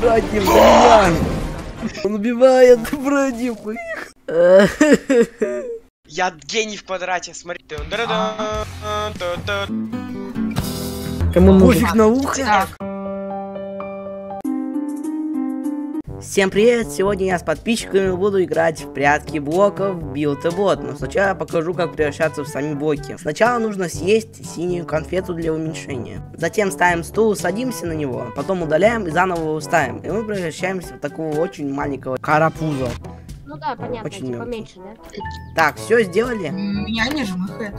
собратьев за меня. Он убивает братьев моих. Я гений в квадрате, смотри. Кому нужен? Пофиг на ухо. Всем привет! Сегодня я с подписчиками буду играть в прятки блоков Build a Bot. Но сначала я покажу, как превращаться в сами блоки. Сначала нужно съесть синюю конфету для уменьшения. Затем ставим стул, садимся на него, потом удаляем и заново его ставим. И мы превращаемся в такого очень маленького карапуза. Ну да, понятно, Очень типа мелкий. меньше, да? Так, все сделали? Я не жмыхает.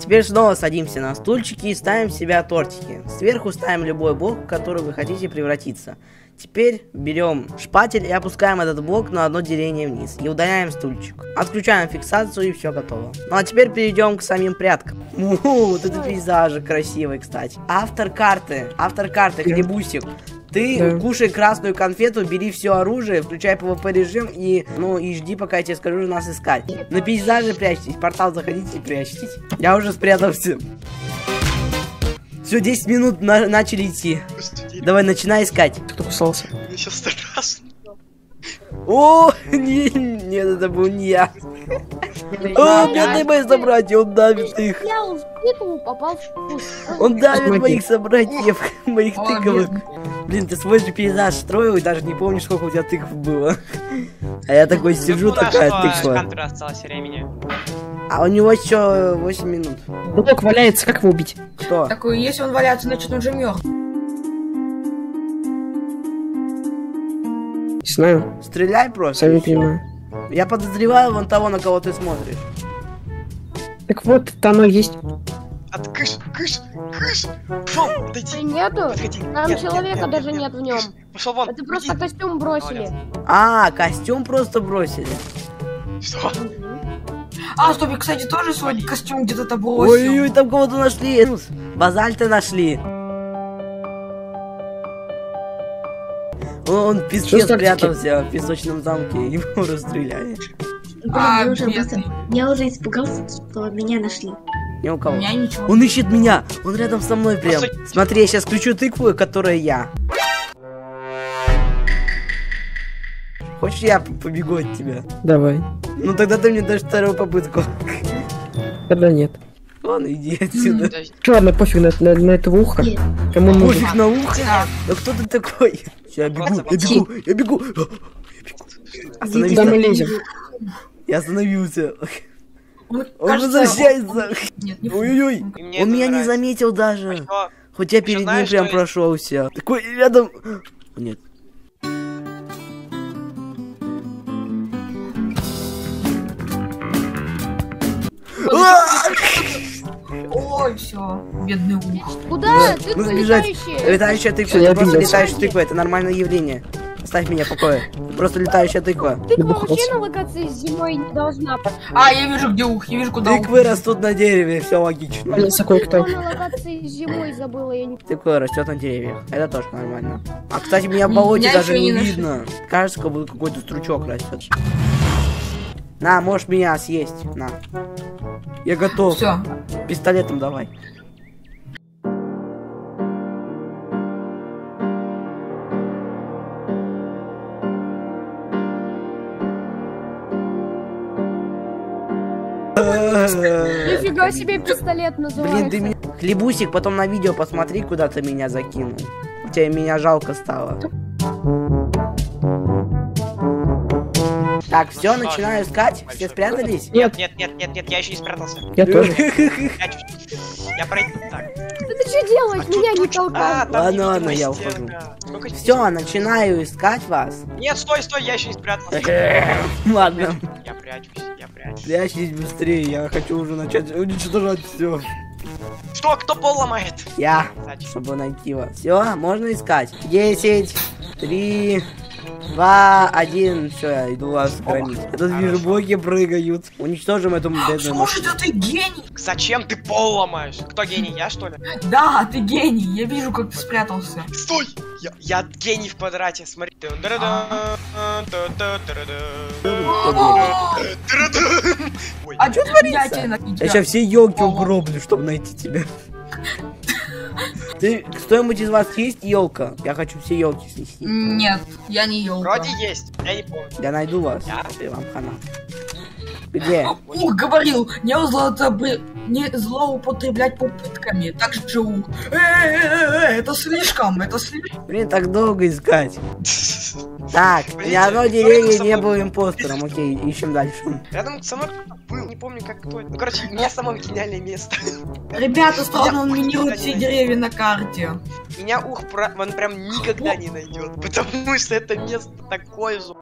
Теперь снова садимся на стульчики и ставим в себя тортики. Сверху ставим любой блок, в который вы хотите превратиться. Теперь берем шпатель и опускаем этот блок на одно деление вниз. И удаляем стульчик. Отключаем фиксацию и все готово. Ну а теперь перейдем к самим пряткам. У, вот это пейзажи красивый, кстати. Автор карты. Автор карты, хлебусик. Ты Да. кушай красную конфету, бери все оружие, включай PvP режим и, ну, и жди, пока я тебе скажу нас искать. На пейзаже прячьтесь, портал заходите и прячьтесь. Я уже спрятался. Все, 10 минут на- начали идти. Давай, начинай искать. Кто кусался? Мне сейчас страшно. О, не, нет, это был не я. О, бедные мои собратья, он давит их. Я попал в. Он давит моих собратьев, моих тыковых. Блин, ты свой же пейзаж строил и даже не помнишь, сколько у тебя тыкв было. А я такой сижу, Ну, такая что тыква. Осталось времени. А у него еще 8 минут. Блок валяется, как его убить? Кто? Такой, если он валяется, значит он же мертв. Не знаю, Стреляй просто. сами понимаю. Я подозреваю вон того, на кого ты смотришь. Так вот, оно есть. От кыш, кыш. Пошел, подойди. Нету? Подходи. Там Нет, человека нет, даже нет, нет в нем. Пошел вон. Это просто костюм бросили. А, костюм просто бросили. Что? А, стоп, я, кстати, тоже свой костюм где-то бросил. Ой-ой, там кого-то нашли. Базальта нашли. Он, тактики? спрятался в песочном замке, и его расстреляли. Блин, А, я, уже просто- я уже испугался, что меня нашли. Ни у У кого. меня ничего. Он ищет меня, он рядом со мной прям. Постой. Смотри, я сейчас включу тыкву, которая я. Хочешь, я побегу от тебя? Давай. Ну тогда ты мне дашь вторую попытку. Тогда нет. Ладно, иди отсюда. Че, ладно, пофиг на, на, на уха. Нет. Кому? Пофиг на ухо. Да. Да кто ты такой? Я бегу, я бегу, я бегу. Я бегу. Куда мы Остановился. лезем? Я остановился. Он, Он кажется, возвращается. он- Нет, не Ой-ой-ой. Он это меня не нравится. заметил даже. Что? Хоть я перед ним прям прошелся. Такой рядом. Нет. Ой, все, бедный ух. Куда? Ты Ну летающий. Летающая тыква. Это просто летающая тыква. Это нормальное явление. Оставь меня в покое. Просто летающая тыква. Тыква вообще на локации зимой не должна. А, я вижу, где ух, я вижу, куда ух. Тыквы растут на дереве. Все логично. Валяется кое-кто. Тыква на локации зимой забыла, я не... Тыква растет на деревьях. Это тоже нормально. А кстати, меня в болоте Меня даже не не видно. Кажется, как будто какой-то стручок растет. На, можешь меня съесть. На. Я готов. Все. Пистолетом давай. Нифига себе пистолет Блин, называется. ты меня... Хлебусик, потом на видео посмотри, куда ты меня закинул. Тебе меня жалко стало. Так, все, начинаю искать. Все спрятались? Нет, Нет, нет, нет, нет, я еще не спрятался. я тоже. Я пройду. Так. Ты что делаешь? Меня не А, толкай. Ладно, ладно, я здесь? Все, начинаю искать вас. Нет, стой, стой, я еще не спрятался. Ладно. Прячусь, я прячусь. Прячьтесь быстрее, я хочу уже начать уничтожать все. Что, кто пол ломает? Я, Кстати. чтобы найти вас. Все, можно искать. Десять, три, два, один. Все, я иду вас громить. Тут вижу блоки прыгают. Уничтожим эту бедную Слушай, да ты гений. Зачем ты пол ломаешь? Кто гений, я что ли? Да, ты гений. Я вижу, как ты спрятался. Стой! Я, я гений в квадрате, смотри. Ой, А что творится? Я сейчас все елки угроблю, чтобы найти тебя. Ты, кто-нибудь из вас есть елка? Я хочу все елки снести. Нет, я не елка. Вроде есть, я не помню. Я найду вас. Я? И вам хана. Где? Ух, говорил, не, злоупотреб- не злоупотреблять попытками. Так же ух. Э-э-э, Это слишком, это слишком. Блин, так долго искать. Так, ни Блин, одно кто деревья не было импостером. Окей, ищем дальше. Рядом со мной был, не помню как кто. Ну, короче, не самое гениальное место. Ребята, странно, он минирует все деревья на карте. Меня ух, про- он прям никогда не найдет, потому что это место такое же.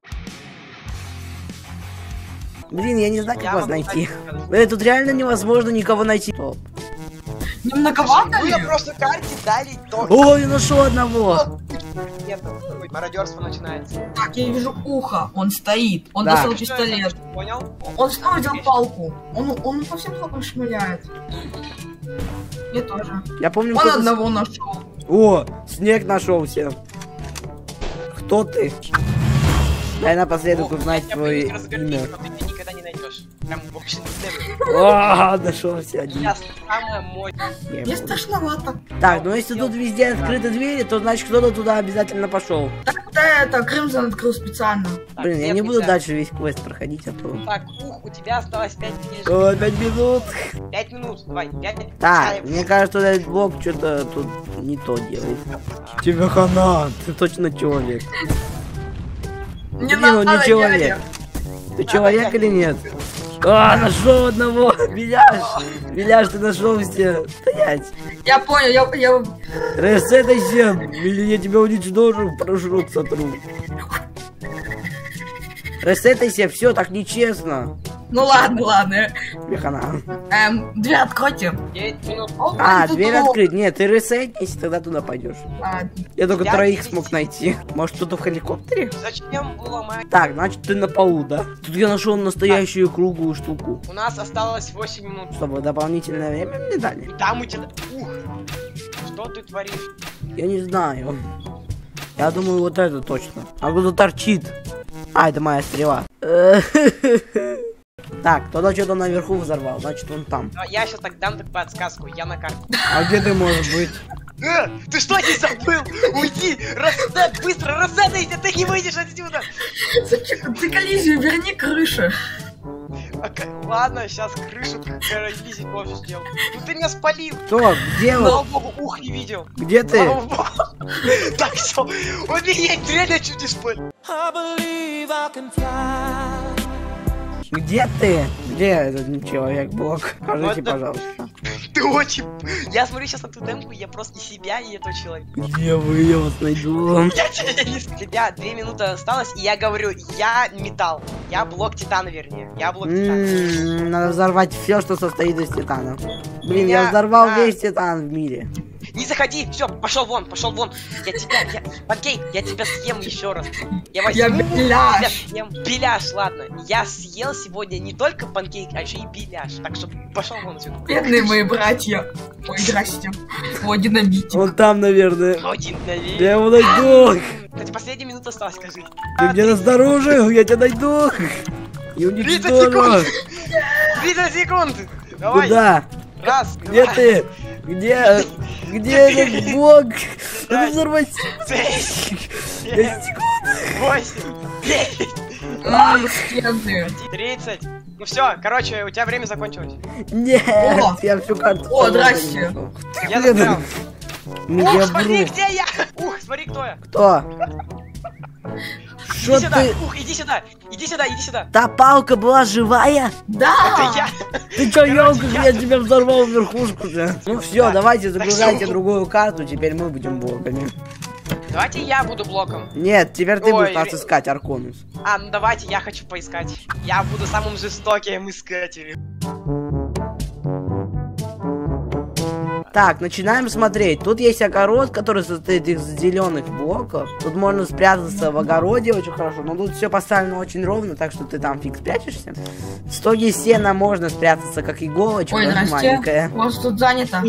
Блин, я не знаю, как Я вас найти. Блин, тут реально невозможно никого найти. Стоп. Не многовато Вы просто карте дали то. Ой, я нашел одного. Нет, мародерство начинается. Так, я вижу ухо, он стоит. Он Да. достал пистолет. Понял? Он снова взял палку. Он, он по всем блокам шмыляет. Я тоже. Я помню, Он одного нашел. О, снег нашелся. Кто ты? Дай напоследок О, узнать твое имя. Прям вообще не А, нашелся один. Я самая мощная. Не Мне страшновато. Так, ну если тут везде открыты двери, то значит кто-то туда обязательно пошел. Так да, это Кримзон открыл специально. Блин, я не буду дальше весь квест проходить, а то... Так, ух, у тебя осталось 5 минут. О, пять минут. 5 минут, давай, 5 Так, мне кажется, этот блок что-то тут не то делает. Тебе хана, ты точно человек. Не Блин, он не человек. Ты человек или нет? А, нашел одного! Беляш! Беляш, ты нашел все! Стоять! Я понял, я, я... Ресетайся! Или я тебя уничтожу, прожрут сотру. Ресетайся, все так нечестно. Ну ладно, ладно. Хана. Эм, дверь откройте. 9 минут. О, А, дверь открыть. Нет, ты ресетнись, тогда туда пойдешь. А, Я только Я троих смог найти. Может, кто-то в helikopтере? Зачем было? Так, значит, ты на полу, да? Тут я нашел настоящую круглую штуку. У нас осталось 8 минут. Чтобы дополнительное время мне дали. И там у тебя... Ух! Что ты творишь? Я не знаю. Я думаю, вот это точно. А кто-то торчит. А, это моя стрела. Так, кто-то что-то наверху взорвал, значит он там. А, Я сейчас так дам так подсказку, я на карте. А где ты можешь быть? Э, ты что не забыл? Уйди! Рассет, быстро, рассетайся, ты не выйдешь отсюда! зачем? Ты коллизию верни крыши. А ладно, сейчас крышу каравизить можешь сделать. Ну ты меня спалил! Кто? Где Слава вот? богу, ух не видел! Где ты? Слава! Так, все, умереть, реально чуть не спалил. Где ты? Где этот человек-блок? Скажите, пожалуйста. Ты очень... Я смотрю сейчас на ту демку, я просто себя и этого человека. Где вы? Я вас найду. Я. Ребят, две минуты осталось, и я говорю, я металл. Я блок титана, вернее. Я блок титана. Надо взорвать все, что состоит из титана. Блин, я взорвал весь титан в мире. Не заходи, все, пошел вон, пошел вон. Я тебя, я... Панкейк, я тебя съем еще раз. Я возьму Я беляш. съем. Беляш, ладно. Я съел сегодня не только панкейк, а еще и беляж. Так что пошел вон отсюда. Бедные мои братья. Ой, здрасте. О, динамитик. Он там, наверное. Вид. Я его найду. Кстати, последняя минута осталась, скажи. Ты где-то снаружи, я тебя найду. И 30 уничтожу. секунд! 30 секунд! Давай! Куда? Раз, Где два, ты? Где? Где этот блок? Надо взорвать. восемь, тридцать. Ну все, короче, у тебя время закончилось. Нет, я всю карту. О, здрасте. Я застрял. ну Ух, смотри, где я! Ух, смотри, кто я. Кто? Что Иди сюда, ты? ух, иди сюда, иди сюда, иди сюда. Та палка была живая? Это Да! я. Ты чё, ёлка, я- я тебя взорвал верхушку же. Ну все, Так, давайте загружайте другую карту, теперь мы будем блоками. Давайте я буду блоком. Нет, теперь ты Ой, будешь нас ре- искать, Арконус. А, ну давайте, я хочу поискать. Я буду самым жестоким искателем. Так, начинаем смотреть. Тут есть огород, который состоит из зеленых блоков. Тут можно спрятаться в огороде очень хорошо. Но тут все поставлено очень ровно, так что ты там фиг спрячешься. В стоге сена можно спрятаться, как иголочка Ой, маленькая. У вас тут занято.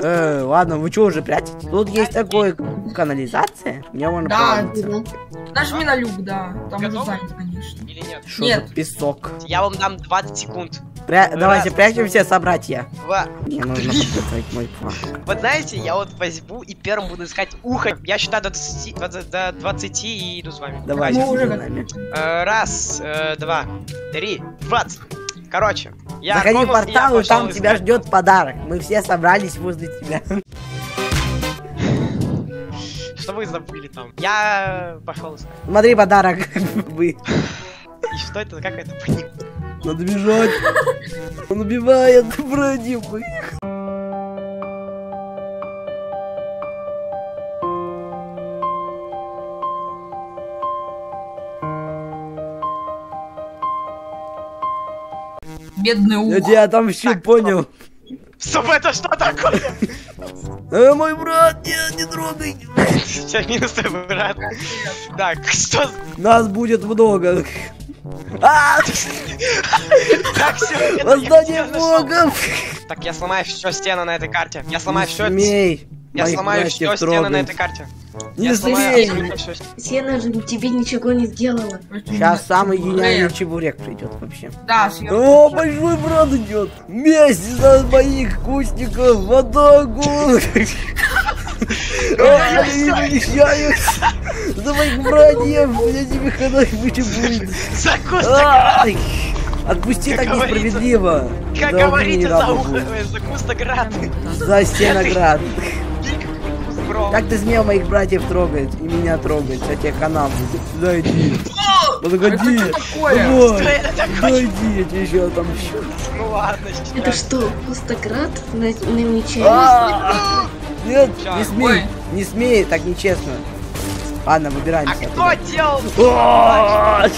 Э, ладно, вы что уже прячете? Тут есть такой канализация. Мне можно Да. провалиться. Нажми на люк, да. Там уже занято, конечно. Или нет? Нет. песок? Я вам дам 20 секунд. Пря- Давайте Раз. прячемся, собратья. Два. Мне нужно подготовить мой план. Вот знаете, я вот возьму и первым буду искать ухо. Я считаю до 20, 20 до 20 и иду с вами. Давайте уже нами. Э, раз, э, два, три, двадцать. Короче, я Заходи в портал, и там тебя ждет подарок. Мы все собрались возле тебя. Что вы забыли там? Я пошел искать. Смотри, подарок. Вы. И что это, как это? Надо бежать. Он убивает, броди мы. Бедный Я ухо. тебя там все понял. Стоп, это что такое? Э, мой брат, нет, не трогай. Минус твой брат. Так, что? Нас будет много. А, Так, все. Восстание богов. Так, я сломаю все стены на этой карте. Я сломаю все. Смей. Я моих сломаю все стены на этой карте. Не Я сломаю. Сена же тебе ничего не сделала. Сейчас самый гениальный чебурек придет вообще. Да, сверху. О, большой брат идет! Месть за моих кустиков в атаку! Я вещаю за моих братьев! Я тебе хана будет! Закуска, Ай! Отпусти Как так несправедливо! как Да говорите, за за кустоград. За стеноград! Бро. Как ты смел моих братьев трогать и меня трогать? Я тебе хана будет! Сюда иди! Подогоди! Это что такое? Что Давай! это Да такое? иди, я тебе еще отомщу! Ну ладно, Это сейчас. что, пустоград на, на мече? А, Нет, не смей, Ой. не смей, так нечестно. Ладно, А выбираемся. кто делал? А,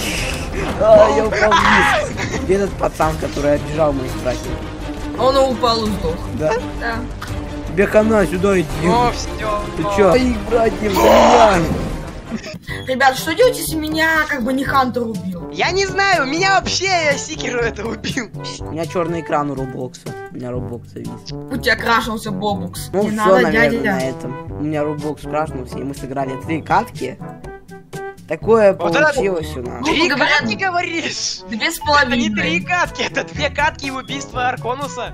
а, Я упал вниз. Где этот пацан, который обижал моих братьев? Он упал и сдох. Да? Да. Тебе хана, сюда иди. О, все. Ты чё? Моих братьев за меня. Ребят, что делать, если меня как бы не Хантер убил? Я не знаю, меня вообще я Сикеру это убил. У меня черный экран у Роблокса. У меня Роблокс завис. У тебя крашился Бобукс. Ну не все, надо, наверное, дядя. на этом. У меня Роблокс крашнулся, и мы сыграли три катки. Такое Вот это- получилось у нас. Три говорят, катки говоришь? Две с Это не три половиной. катки, это две катки и убийство Арконуса.